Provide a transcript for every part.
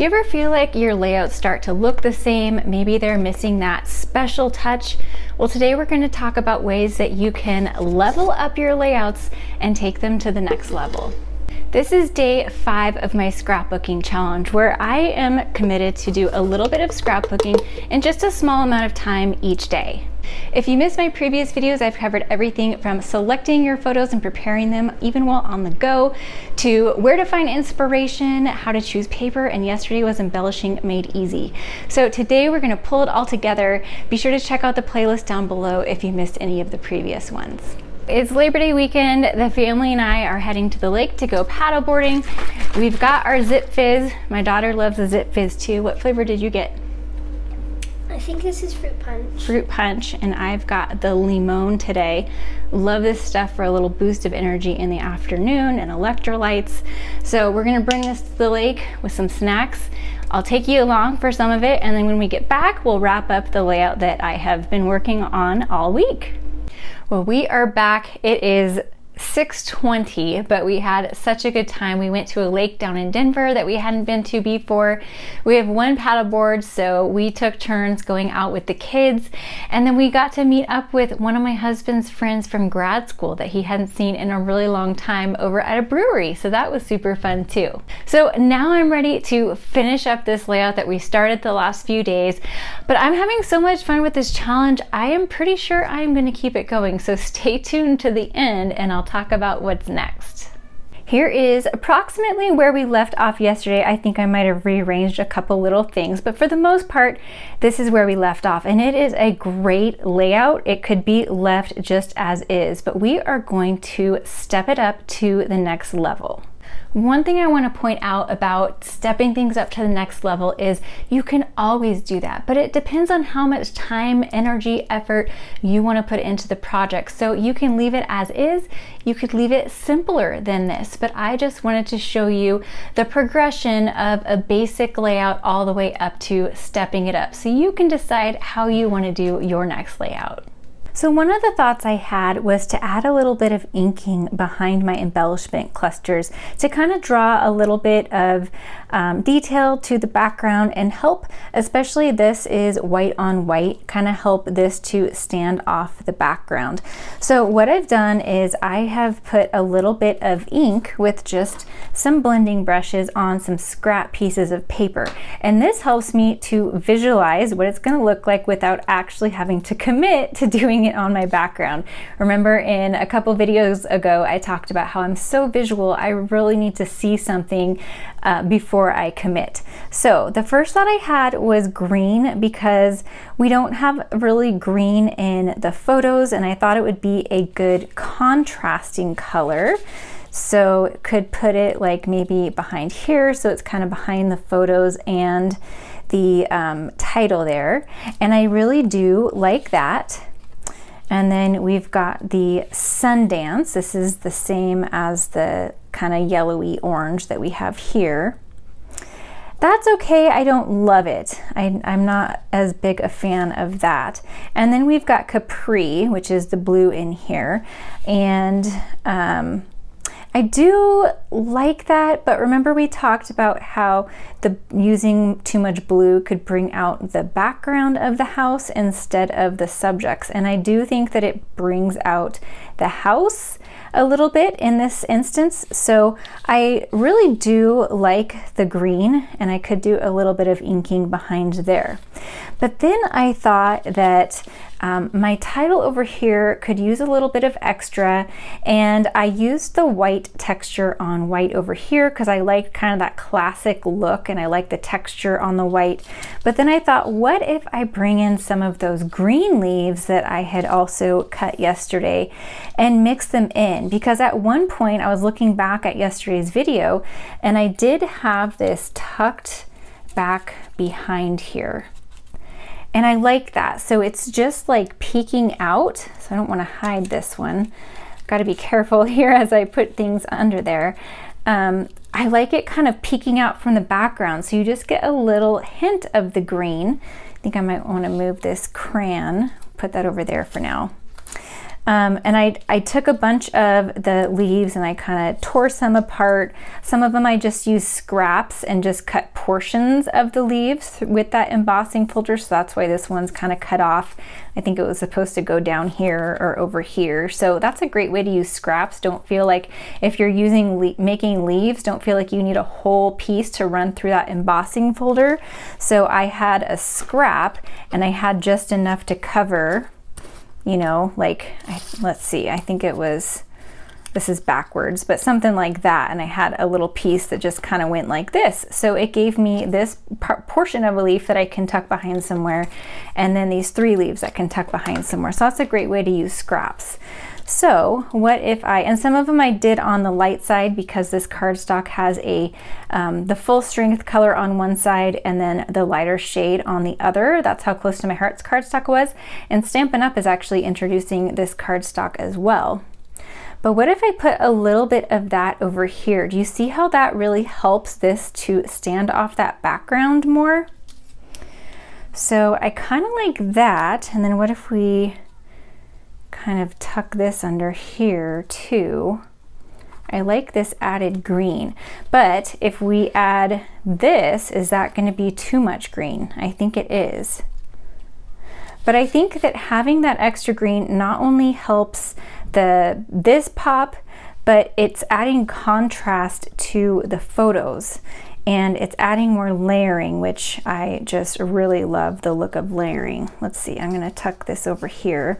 Do you ever feel like your layouts start to look the same? Maybe they're missing that special touch? Well, today we're going to talk about ways that you can level up your layouts and take them to the next level. This is day five of my scrapbooking challenge where I am committed to do a little bit of scrapbooking in just a small amount of time each day. If you missed my previous videos, I've covered everything from selecting your photos and preparing them even while on the go, to where to find inspiration, how to choose paper, and yesterday was embellishing made easy. So today we're gonna pull it all together. Be sure to check out the playlist down below if you missed any of the previous ones. It's Labor Day weekend. The family and I are heading to the lake to go paddleboarding. We've got our Zip Fizz. My daughter loves the Zip Fizz too. What flavor did you get? I think this is fruit punch. Fruit punch, and I've got the limon today. Love this stuff for a little boost of energy in the afternoon and electrolytes. So we're gonna bring this to the lake with some snacks. I'll take you along for some of it, and then when we get back, we'll wrap up the layout that I have been working on all week. Well, we are back. It is 6:20, but we had such a good time. We went to a lake down in Denver that we hadn't been to before. We have one paddleboard, so we took turns going out with the kids, and then we got to meet up with one of my husband's friends from grad school that he hadn't seen in a really long time over at a brewery. So that was super fun too. So now I'm ready to finish up this layout that we started the last few days, but I'm having so much fun with this challenge. I am pretty sure I am going to keep it going. So stay tuned to the end and I'll talk about what's next. Here is approximately where we left off yesterday. I think I might have rearranged a couple little things, but for the most part, this is where we left off. And it is a great layout. It could be left just as is, but we are going to step it up to the next level. One thing I want to point out about stepping things up to the next level is you can always do that, but it depends on how much time, energy, effort you want to put into the project. So you can leave it as is, you could leave it simpler than this, but I just wanted to show you the progression of a basic layout all the way up to stepping it up. So you can decide how you want to do your next layout. So one of the thoughts I had was to add a little bit of inking behind my embellishment clusters to kind of draw a little bit of um, detail to the background and help, especially this is white on white, kind of help this to stand off the background. So what I've done is I have put a little bit of ink with just some blending brushes on some scrap pieces of paper. And this helps me to visualize what it's gonna look like without actually having to commit to doing it on my background. Remember in a couple videos ago, I talked about how I'm so visual, I really need to see something uh, before I commit. So the first thought I had was green because we don't have really green in the photos and I thought it would be a good contrasting color. So could put it like maybe behind here so it's kind of behind the photos and the um, title there. And I really do like that. And then we've got the Sundance. This is the same as the kind of yellowy orange that we have here. That's okay, I don't love it. I, am not as big a fan of that. And then we've got Capri, which is the blue in here. And um, I do like that, but remember we talked about how the using too much blue could bring out the background of the house instead of the subjects. And I do think that it brings out the house a little bit in this instance. So I really do like the green and I could do a little bit of inking behind there. But then I thought that um, my title over here could use a little bit of extra and I used the white texture on white over here because I like kind of that classic look and I like the texture on the white. But then I thought, what if I bring in some of those green leaves that I had also cut yesterday and mix them in? Because at one point I was looking back at yesterday's video and I did have this tucked back behind here. And I like that. So it's just like peeking out. So I don't want to hide this one. Got to be careful here as I put things under there. Um, I like it kind of peeking out from the background. So you just get a little hint of the green. I think I might want to move this crayon, put that over there for now. Um, and I, I took a bunch of the leaves and I kind of tore some apart. Some of them I just used scraps and just cut portions of the leaves with that embossing folder. So that's why this one's kind of cut off. I think it was supposed to go down here or over here. So that's a great way to use scraps. Don't feel like if you're using le making leaves, don't feel like you need a whole piece to run through that embossing folder. So I had a scrap and I had just enough to cover you know, like, I, let's see, I think it was, this is backwards, but something like that. And I had a little piece that just kind of went like this. So it gave me this portion of a leaf that I can tuck behind somewhere, and then these three leaves that can tuck behind somewhere. So that's a great way to use scraps. So what if I, and some of them I did on the light side because this cardstock has a, um, the full strength color on one side and then the lighter shade on the other. That's how close to my heart's cardstock was. And Stampin' Up! is actually introducing this cardstock as well. But what if I put a little bit of that over here? Do you see how that really helps this to stand off that background more? So I kind of like that. And then what if we kind of tuck this under here too. I like this added green, but if we add this, is that gonna be too much green? I think it is. But I think that having that extra green not only helps the this pop, but it's adding contrast to the photos and it's adding more layering, which I just really love the look of layering. Let's see, I'm gonna tuck this over here.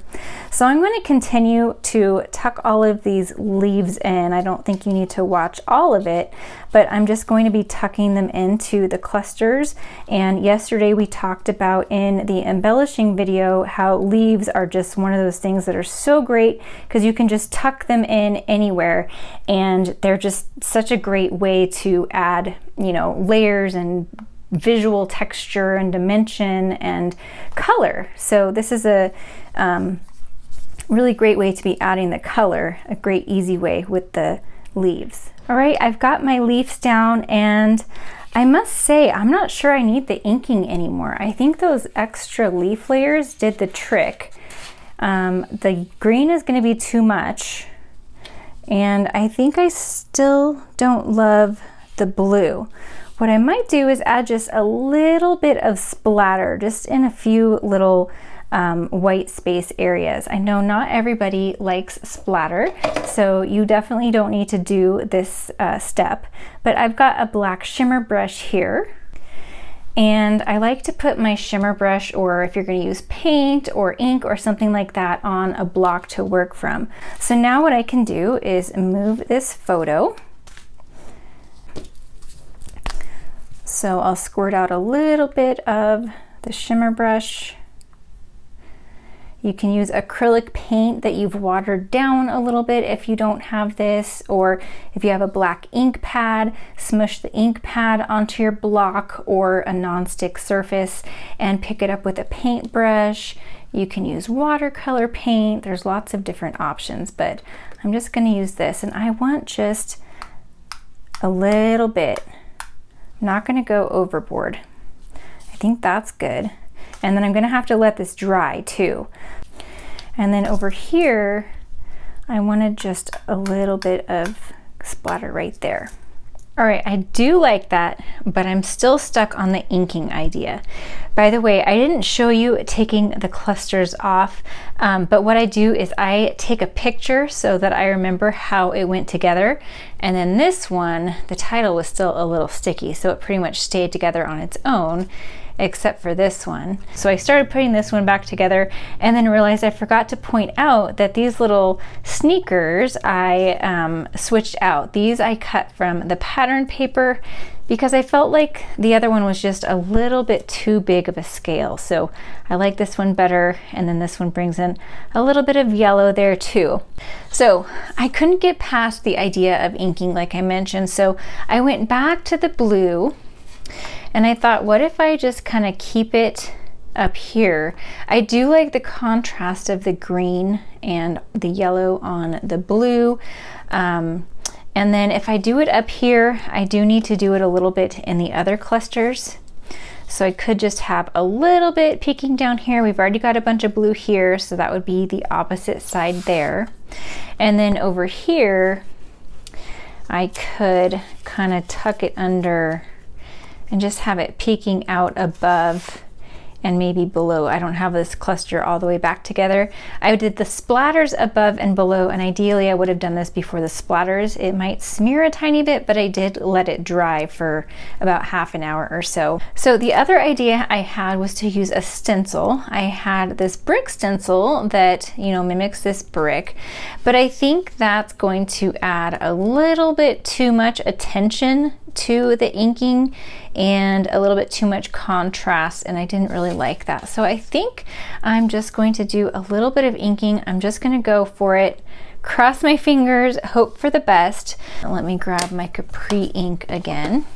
So I'm gonna continue to tuck all of these leaves in. I don't think you need to watch all of it, but I'm just going to be tucking them into the clusters. And yesterday we talked about in the embellishing video how leaves are just one of those things that are so great because you can just tuck them in anywhere and they're just such a great way to add you know, layers and visual texture and dimension and color. So this is a um, really great way to be adding the color, a great easy way with the leaves. All right, I've got my leaves down and I must say, I'm not sure I need the inking anymore. I think those extra leaf layers did the trick. Um, the green is gonna be too much and I think I still don't love the blue. What I might do is add just a little bit of splatter, just in a few little um, white space areas. I know not everybody likes splatter, so you definitely don't need to do this uh, step, but I've got a black shimmer brush here. And I like to put my shimmer brush, or if you're gonna use paint or ink or something like that, on a block to work from. So now what I can do is move this photo So I'll squirt out a little bit of the shimmer brush. You can use acrylic paint that you've watered down a little bit if you don't have this, or if you have a black ink pad, smush the ink pad onto your block or a non-stick surface and pick it up with a paintbrush. You can use watercolor paint. There's lots of different options, but I'm just gonna use this and I want just a little bit not gonna go overboard. I think that's good. And then I'm gonna have to let this dry too. And then over here, I wanted just a little bit of splatter right there. All right, I do like that, but I'm still stuck on the inking idea. By the way, I didn't show you taking the clusters off, um, but what I do is I take a picture so that I remember how it went together. And then this one, the title was still a little sticky, so it pretty much stayed together on its own except for this one. So I started putting this one back together and then realized I forgot to point out that these little sneakers I um, switched out. These I cut from the pattern paper because I felt like the other one was just a little bit too big of a scale. So I like this one better. And then this one brings in a little bit of yellow there too. So I couldn't get past the idea of inking like I mentioned. So I went back to the blue and I thought, what if I just kind of keep it up here? I do like the contrast of the green and the yellow on the blue. Um, and then if I do it up here, I do need to do it a little bit in the other clusters. So I could just have a little bit peeking down here. We've already got a bunch of blue here, so that would be the opposite side there. And then over here, I could kind of tuck it under and just have it peeking out above and maybe below. I don't have this cluster all the way back together. I did the splatters above and below, and ideally I would have done this before the splatters. It might smear a tiny bit, but I did let it dry for about half an hour or so. So the other idea I had was to use a stencil. I had this brick stencil that, you know, mimics this brick, but I think that's going to add a little bit too much attention to the inking and a little bit too much contrast and I didn't really like that. So I think I'm just going to do a little bit of inking. I'm just going to go for it, cross my fingers, hope for the best. Let me grab my Capri ink again.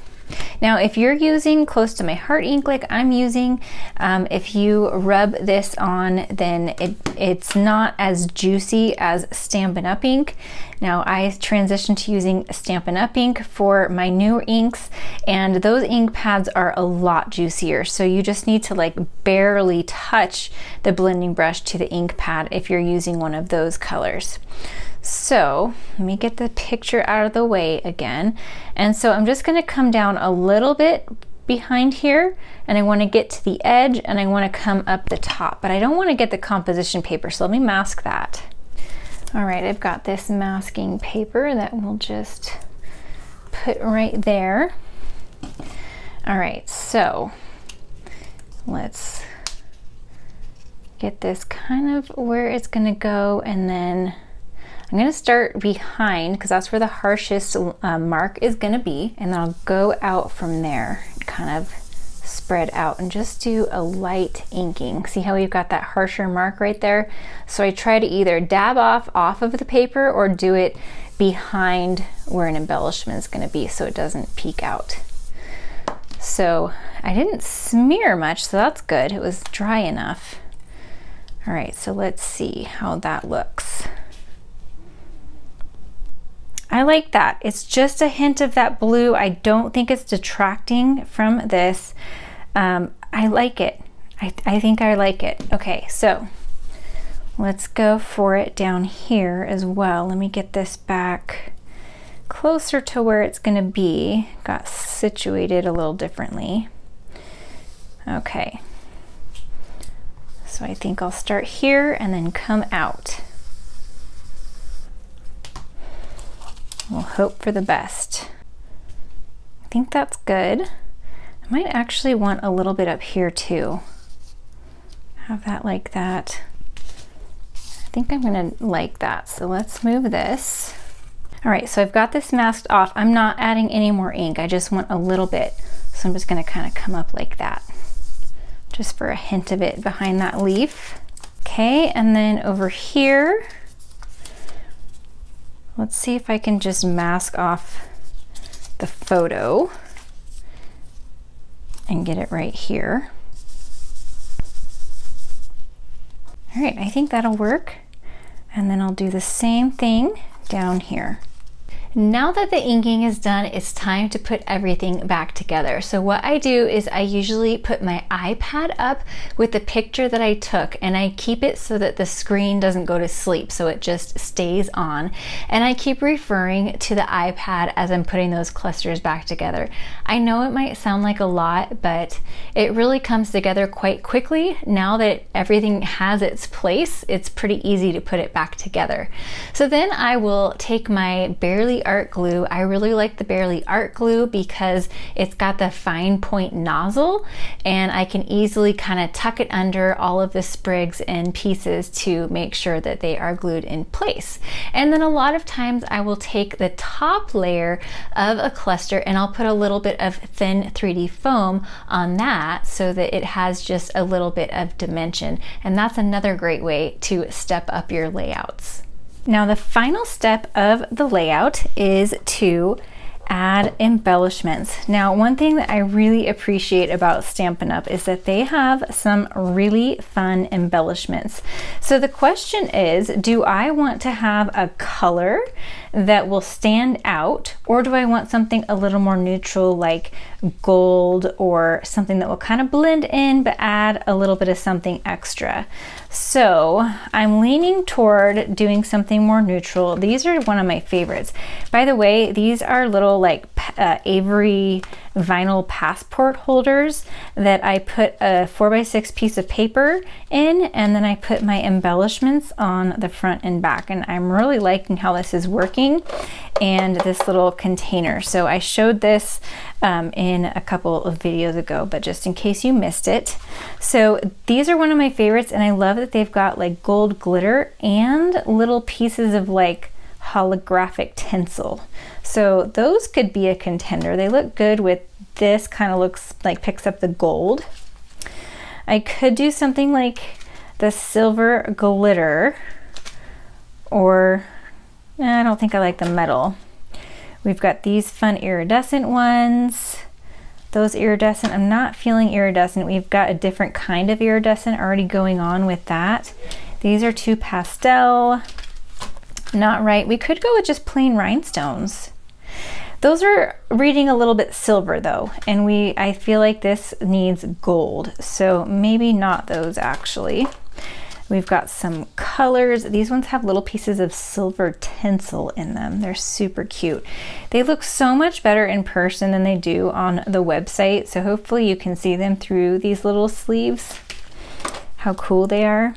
Now, if you're using close to my heart ink like I'm using, um, if you rub this on, then it, it's not as juicy as Stampin' Up! ink. Now, I transitioned to using Stampin' Up! ink for my newer inks, and those ink pads are a lot juicier. So you just need to like barely touch the blending brush to the ink pad if you're using one of those colors. So let me get the picture out of the way again. And so I'm just gonna come down a little bit behind here and I want to get to the edge and I want to come up the top, but I don't want to get the composition paper. So let me mask that. All right, I've got this masking paper that we'll just put right there. All right, so let's get this kind of where it's gonna go and then I'm gonna start behind because that's where the harshest uh, mark is gonna be and then I'll go out from there kind of spread out and just do a light inking. See how we've got that harsher mark right there? So I try to either dab off off of the paper or do it behind where an embellishment is gonna be so it doesn't peek out. So I didn't smear much, so that's good. It was dry enough. All right, so let's see how that looks. I like that. It's just a hint of that blue. I don't think it's detracting from this. Um, I like it. I, I think I like it. Okay, so let's go for it down here as well. Let me get this back closer to where it's gonna be. Got situated a little differently. Okay. So I think I'll start here and then come out. We'll hope for the best. I think that's good. I might actually want a little bit up here too. Have that like that. I think I'm gonna like that. So let's move this. All right, so I've got this masked off. I'm not adding any more ink. I just want a little bit. So I'm just gonna kind of come up like that. Just for a hint of it behind that leaf. Okay, and then over here, Let's see if I can just mask off the photo and get it right here. All right, I think that'll work. And then I'll do the same thing down here. Now that the inking is done, it's time to put everything back together. So what I do is I usually put my iPad up with the picture that I took and I keep it so that the screen doesn't go to sleep so it just stays on. And I keep referring to the iPad as I'm putting those clusters back together. I know it might sound like a lot, but it really comes together quite quickly. Now that everything has its place, it's pretty easy to put it back together. So then I will take my Art glue. I really like the Bearly Art glue because it's got the fine point nozzle and I can easily kind of tuck it under all of the sprigs and pieces to make sure that they are glued in place. And then a lot of times I will take the top layer of a cluster and I'll put a little bit of thin 3D foam on that so that it has just a little bit of dimension. And that's another great way to step up your layouts. Now the final step of the layout is to add embellishments. Now, one thing that I really appreciate about Stampin' Up! is that they have some really fun embellishments. So the question is, do I want to have a color that will stand out or do I want something a little more neutral like gold or something that will kind of blend in but add a little bit of something extra. So I'm leaning toward doing something more neutral. These are one of my favorites. By the way, these are little like uh, Avery vinyl passport holders that I put a 4x6 piece of paper in and then I put my embellishments on the front and back and I'm really liking how this is working and this little container. So I showed this um, in a couple of videos ago, but just in case you missed it. So these are one of my favorites and I love that they've got like gold glitter and little pieces of like holographic tinsel. So those could be a contender. They look good with this kind of looks like picks up the gold. I could do something like the silver glitter or Eh, I don't think I like the metal. We've got these fun iridescent ones. Those iridescent, I'm not feeling iridescent. We've got a different kind of iridescent already going on with that. These are too pastel. Not right. We could go with just plain rhinestones. Those are reading a little bit silver though, and we I feel like this needs gold, so maybe not those actually. We've got some colors. These ones have little pieces of silver tinsel in them. They're super cute. They look so much better in person than they do on the website, so hopefully you can see them through these little sleeves. How cool they are.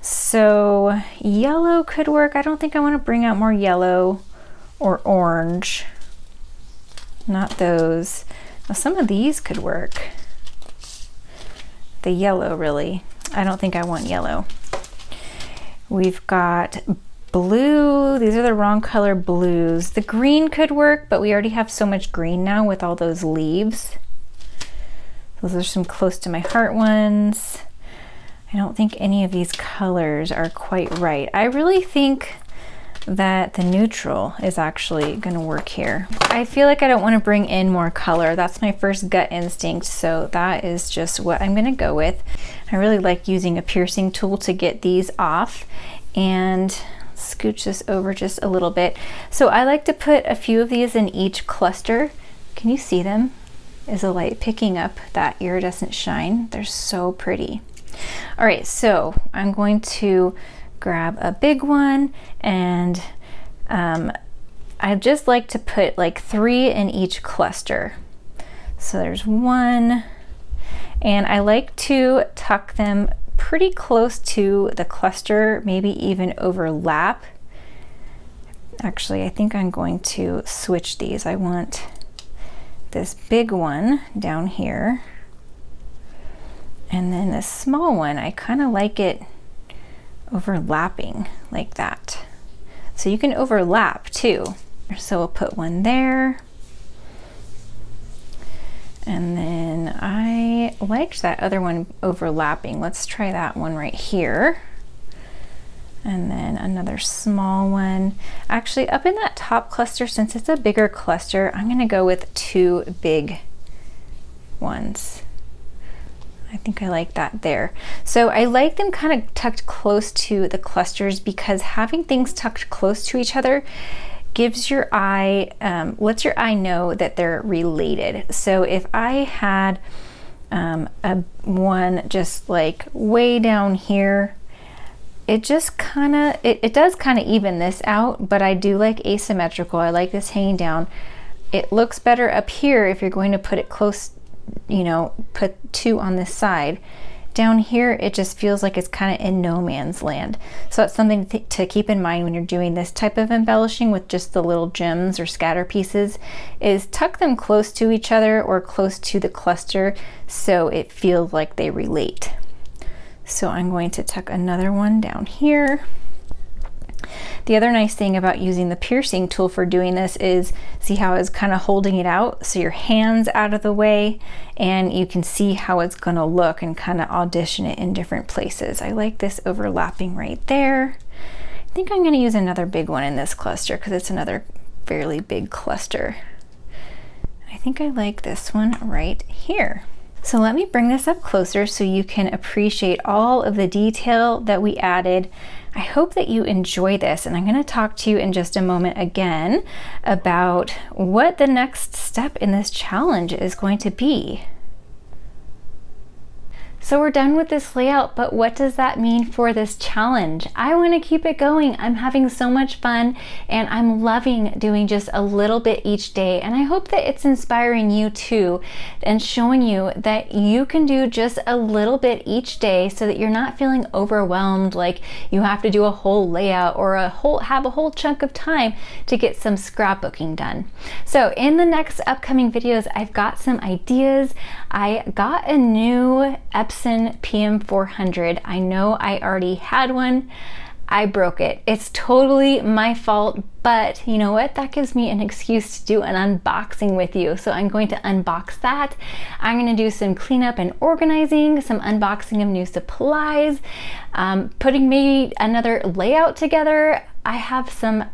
So yellow could work. I don't think I want to bring out more yellow or orange. Not those. Some of these could work. The yellow really. I don't think I want yellow. We've got blue. These are the wrong color blues. The green could work, but we already have so much green now with all those leaves. Those are some close to my heart ones. I don't think any of these colors are quite right. I really think that the neutral is actually gonna work here. I feel like I don't wanna bring in more color. That's my first gut instinct, so that is just what I'm gonna go with. I really like using a piercing tool to get these off and scooch this over just a little bit. So I like to put a few of these in each cluster. Can you see them? Is the light picking up that iridescent shine? They're so pretty. All right, so I'm going to grab a big one and um, I just like to put like three in each cluster. So there's one and I like to tuck them pretty close to the cluster, maybe even overlap. Actually, I think I'm going to switch these. I want this big one down here and then this small one, I kind of like it overlapping like that. So you can overlap too. So we'll put one there. And then I liked that other one overlapping. Let's try that one right here. And then another small one. Actually up in that top cluster, since it's a bigger cluster, I'm gonna go with two big ones. I think I like that there. So I like them kind of tucked close to the clusters because having things tucked close to each other gives your eye, um, lets your eye know that they're related. So if I had um, a one just like way down here, it just kind of, it, it does kind of even this out, but I do like asymmetrical. I like this hanging down. It looks better up here if you're going to put it close you know, put two on this side. Down here, it just feels like it's kind of in no man's land. So it's something th to keep in mind when you're doing this type of embellishing with just the little gems or scatter pieces is tuck them close to each other or close to the cluster so it feels like they relate. So I'm going to tuck another one down here. The other nice thing about using the piercing tool for doing this is see how it's kind of holding it out so your hands out of the way and you can see how it's going to look and kind of audition it in different places. I like this overlapping right there. I think I'm going to use another big one in this cluster because it's another fairly big cluster. I think I like this one right here. So let me bring this up closer so you can appreciate all of the detail that we added I hope that you enjoy this, and I'm going to talk to you in just a moment again about what the next step in this challenge is going to be. So we're done with this layout, but what does that mean for this challenge? I want to keep it going. I'm having so much fun and I'm loving doing just a little bit each day. And I hope that it's inspiring you too and showing you that you can do just a little bit each day so that you're not feeling overwhelmed like you have to do a whole layout or a whole have a whole chunk of time to get some scrapbooking done. So in the next upcoming videos, I've got some ideas. I got a new episode Epson PM400. I know I already had one. I broke it. It's totally my fault, but you know what? That gives me an excuse to do an unboxing with you. So I'm going to unbox that. I'm going to do some cleanup and organizing, some unboxing of new supplies, um, putting maybe another layout together. I have some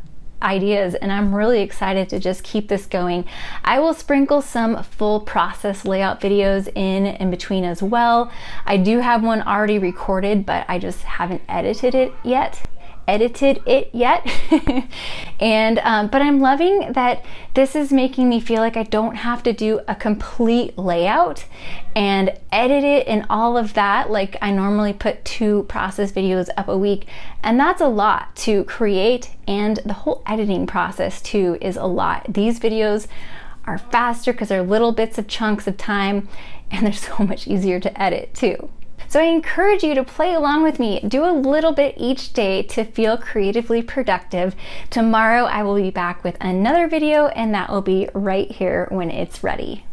ideas and I'm really excited to just keep this going. I will sprinkle some full process layout videos in in between as well. I do have one already recorded, but I just haven't edited it yet edited it yet. and, um, but I'm loving that this is making me feel like I don't have to do a complete layout and edit it and all of that. Like I normally put two process videos up a week and that's a lot to create and the whole editing process too is a lot. These videos are faster because they're little bits of chunks of time and they're so much easier to edit too. So I encourage you to play along with me. Do a little bit each day to feel creatively productive. Tomorrow I will be back with another video and that will be right here when it's ready.